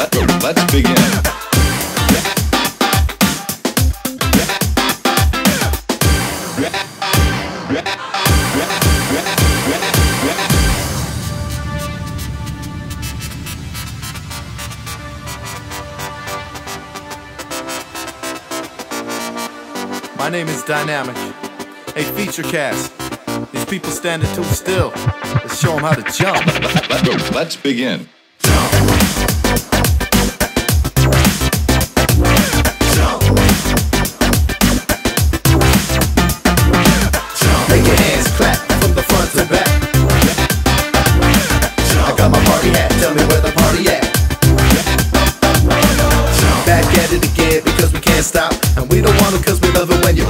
let's begin. My name is Dynamic. a Featurecast. These people standing too still. Let's show them how to jump. Let, let, let's begin. Make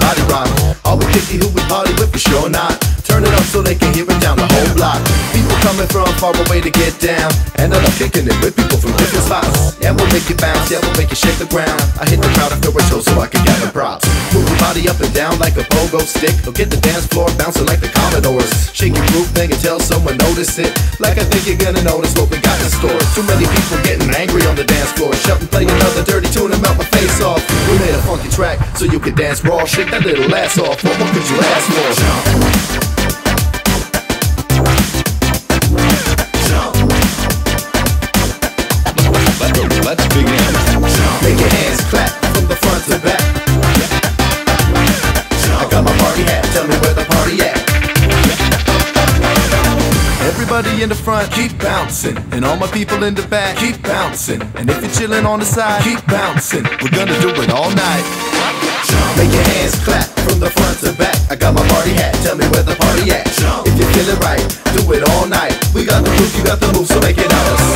body rock. Are we picky who we party with? For sure not. Turn it up so they can hear it down the whole block. People coming from far away to get down. And I'm kicking it with people from different spots. Yeah, we'll make you bounce, yeah, we'll make you shake the ground. I hit the crowd after a show so I can gather props. Move your body up and down like a pogo stick. Or get the dance floor bouncing like the Commodores. Shake your groove thing until someone notice it. Like I think you're gonna notice what we got in store. Too many people getting angry on the dance floor. So you can dance raw. Shake that little ass off. What more could you ask for? Let, Everybody in the front, keep bouncing. And all my people in the back, keep bouncing. And if you're chilling on the side, keep bouncing. We're gonna do it all night. Make your hands clap from the front to back. I got my party hat, tell me where the party at. If you feel it right, do it all night. We got the groove, you got the move, so make it out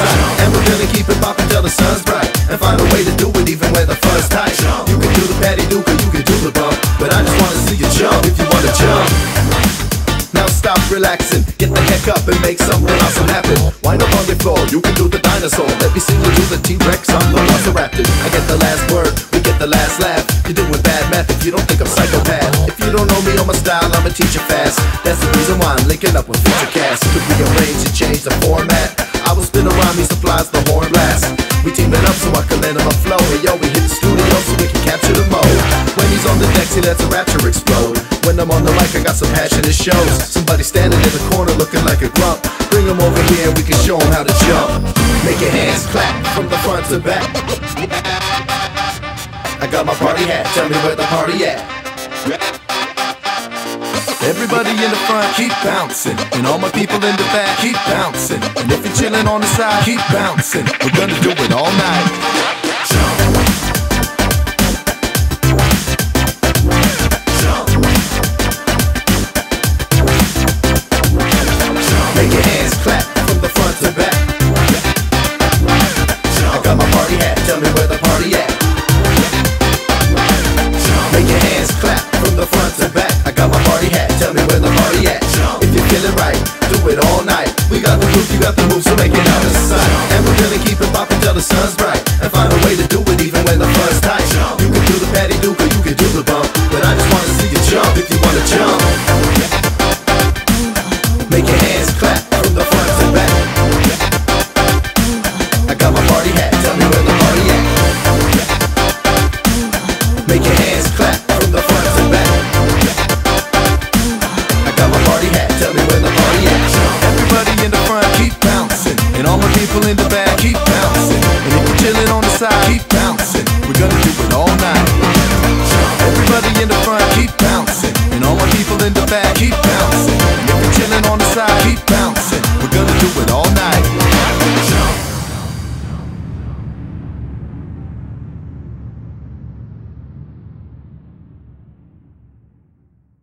relaxing, get the heck up and make something awesome happen. Wind up on your floor, you can do the dinosaur. Let me see you do the T-Rex, I'm the Velociraptor. I get the last word, we get the last laugh. You're doing bad math if you don't think I'm psychopath. If you don't know me or my style, I'ma teach you fast. That's the reason why I'm linking up with future Featurecast. To rearrange and change the format. I will spin around, me supplies the horn blast. We team it up so I can land on flow. Hey yo, we hit the studio so we can capture the mode. On the deck, see that's a rapture explode. When I'm on the mic, I got some passion that shows. Somebody standing in the corner looking like a grump. Bring him over here and we can show him how to jump. Make your hands clap from the front to back. I got my party hat, tell me where the party at. Everybody in the front, keep bouncing. And all my people in the back, keep bouncing. And if you're chilling on the side, keep bouncing. We're gonna do it all night. Got my party hat, tell me where the party at. Make your hands clap from the front to back. I got my party hat, tell me where the party at. If you feel it right, do it all night. We got the groove, you got the move, so make it out Make your hands clap